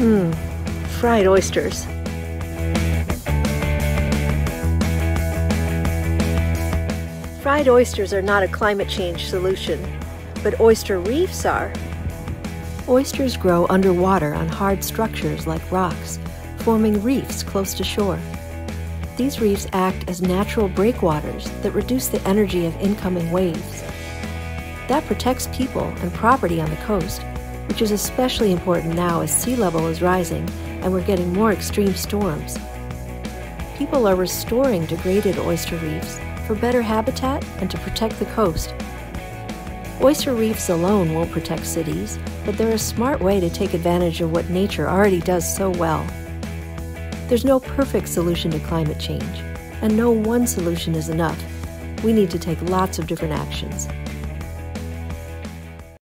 Mmm, fried oysters. Fried oysters are not a climate change solution, but oyster reefs are. Oysters grow underwater on hard structures like rocks, forming reefs close to shore. These reefs act as natural breakwaters that reduce the energy of incoming waves. That protects people and property on the coast, which is especially important now as sea level is rising and we're getting more extreme storms. People are restoring degraded oyster reefs for better habitat and to protect the coast. Oyster reefs alone won't protect cities, but they're a smart way to take advantage of what nature already does so well. There's no perfect solution to climate change, and no one solution is enough. We need to take lots of different actions.